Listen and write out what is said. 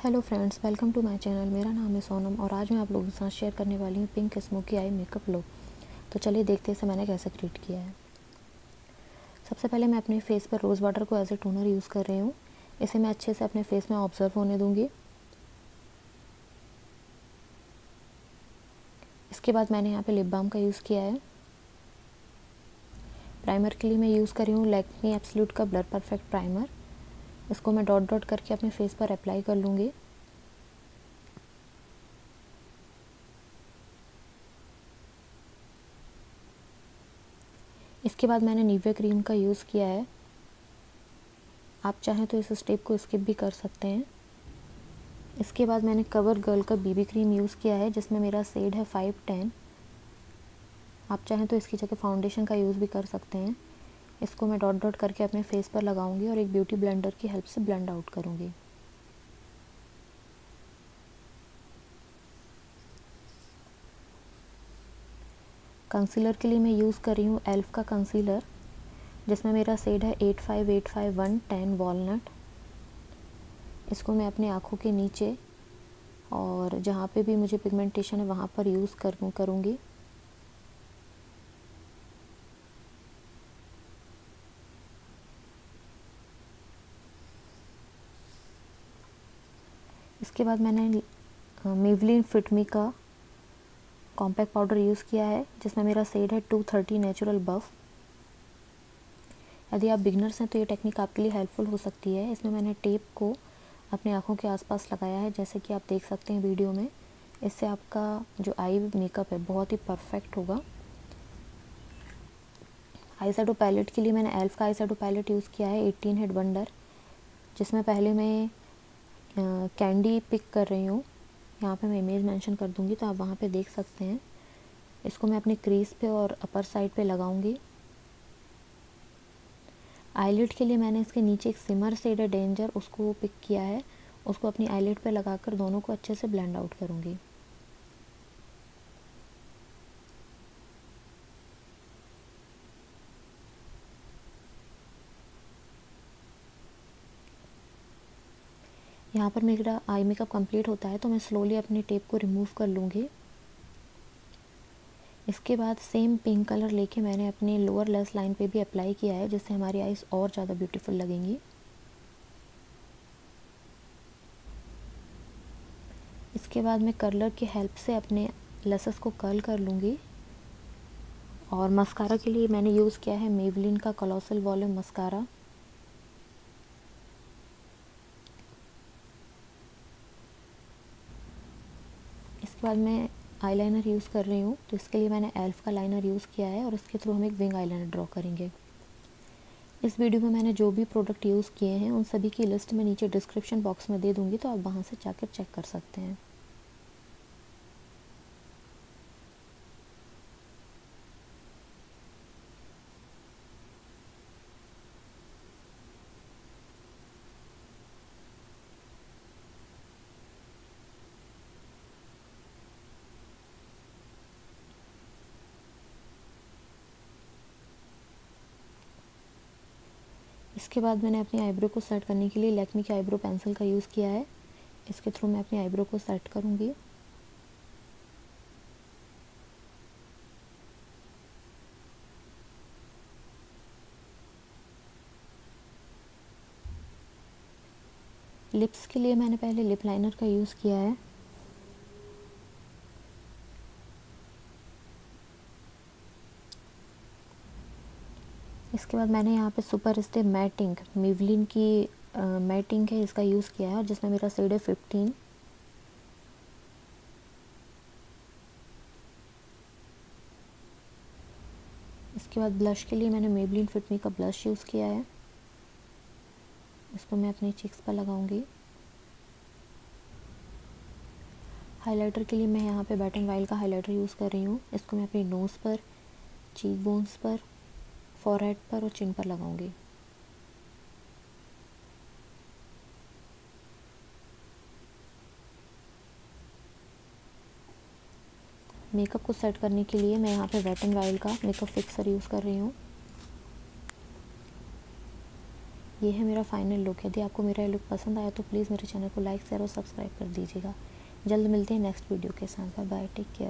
Hello friends welcome to my channel मेरा नाम है सोनम और आज मैं आप लोगों के साथ शेयर करने वाली हूँ pink smoky eye makeup look तो चलिए देखते हैं इसे मैंने कैसे क्रिएट किया है। सबसे पहले मैं अपने फेस पर रोज़ वाटर को एज ए टोनर यूज़ कर रही हूँ। इसे मैं अच्छे से अपने फेस में ऑब्ज़र्व होने दूँगी। इसके बाद मैंने यहाँ पर लिप बाम का यूज़ किया है। प्राइमर के लिए मैं यूज़ कर रही हूँ लैक्मी एब्सोल्यूट का ब्लर परफेक्ट प्राइमर इसको मैं डॉट डॉट करके अपने फेस पर अप्लाई कर लूँगी। इसके बाद मैंने नीवे क्रीम का यूज़ किया है। आप चाहें तो इस स्टेप को स्किप भी कर सकते हैं। इसके बाद मैंने कवर गर्ल का बीबी क्रीम यूज़ किया है, जिसमें मेरा सेड है फाइव टेन आप चाहें तो इसकी जगह फाउंडेशन का यूज़ भी कर सकते हैं। इसको मैं डॉट डॉट करके अपने फेस पर लगाऊँगी और एक ब्यूटी ब्लेंडर की हेल्प से ब्लेंड आउट करूँगी। कंसीलर के लिए मैं यूज़ कर रही हूँ एल्फ का कंसीलर, जिसमें मेरा सेड है eight five eight five one ten walnut. इसको मैं अपनी आँखों के नीचे और जहाँ पे भी मुझे पिगमेंटेशन है वहाँ पर यूज़ कर, करूँगी। इसके बाद मैंने मेवलिन फिटमी का कॉम्पैक्ट पाउडर यूज़ किया है, जिसमें मेरा सेड है टू थर्टी नेचुरल बफ़। यदि आप बिगनर्स हैं तो ये टेक्निक आपके लिए हेल्पफुल हो सकती है। इसमें मैंने टेप को अपने आँखों के आसपास लगाया है, जैसे कि आप देख सकते हैं वीडियो में। इससे आपका जो आई मेकअप है बहुत ही परफेक्ट होगा। आई पैलेट के लिए मैंने एल्फ का आई पैलेट यूज़ किया है, एटीन हेड वंडर, जिसमें पहले मैं कैंडी पिक कर रही हूँ। यहाँ पे मैं इमेज मेंशन कर दूँगी तो आप वहाँ पे देख सकते हैं। इसको मैं अपने क्रीज पे और अपर साइड पे लगाऊँगी। आईलेट के लिए मैंने इसके नीचे एक सिमर सेड डेंजर उसको पिक किया है। उसको अपनी आईलिड पे लगाकर दोनों को अच्छे से ब्लेंड आउट करूँगी। यहाँ पर मेरा आई मेकअप कंप्लीट होता है तो मैं स्लोली अपनी टेप को रिमूव कर लूँगी। इसके बाद सेम पिंक कलर लेके मैंने अपने लोअर लेस लाइन पे भी अप्लाई किया है, जिससे हमारी आईज और ज़्यादा ब्यूटीफुल लगेंगी। इसके बाद मैं कर्लर की हेल्प से अपने लेसेस को कर्ल कर लूँगी। और मस्कारा के लिए मैंने यूज़ किया है मेवलिन का कलोसल वॉल्यूम मस्कारा इसके बाद मैं आईलाइनर यूज़ कर रही हूँ तो इसके लिए मैंने एल्फ का लाइनर यूज़ किया है और इसके थ्रू हम एक विंग आई लाइनर ड्रॉ करेंगे। इस वीडियो में मैंने जो भी प्रोडक्ट यूज़ किए हैं, उन सभी की लिस्ट मैं नीचे डिस्क्रिप्शन बॉक्स में दे दूँगी तो आप वहाँ से जाकर चेक कर सकते हैं। इसके बाद मैंने अपनी आईब्रो को सेट करने के लिए लैक्मी के आईब्रो पेंसिल का यूज़ किया है। इसके थ्रू मैं अपनी आईब्रो को सेट करूँगी। लिप्स के लिए मैंने पहले लिप लाइनर का यूज़ किया है। इसके बाद मैंने यहाँ पे सुपर स्टे मैटिंग मिवलिन की आ, मैटिंग है इसका यूज़ किया है और जिसमें मेरा सेड है फिफ्टीन इसके बाद ब्लश के लिए मैंने मेबलिन फिटमी का ब्लश यूज़ किया है। इसको मैं अपने चिक्स पर लगाऊँगी। हाइलाइटर के लिए मैं यहाँ पे बैटन वाइल का हाइलाइटर यूज़ कर रही हूँ। इसको मैं अपनी नोज़ पर चीक बोन्स पर फॉरहेड पर और चिन पर लगाऊँगी। मेकअप को सेट करने के लिए मैं यहाँ पे वेट एंड वाइल्ड का मेकअप फिक्सर यूज़ कर रही हूँ। ये है मेरा फाइनल लुक यदि आपको मेरा लुक पसंद आया तो प्लीज़ मेरे चैनल को लाइक शेयर और सब्सक्राइब कर दीजिएगा। जल्द मिलते हैं नेक्स्ट वीडियो के साथ। Bye take care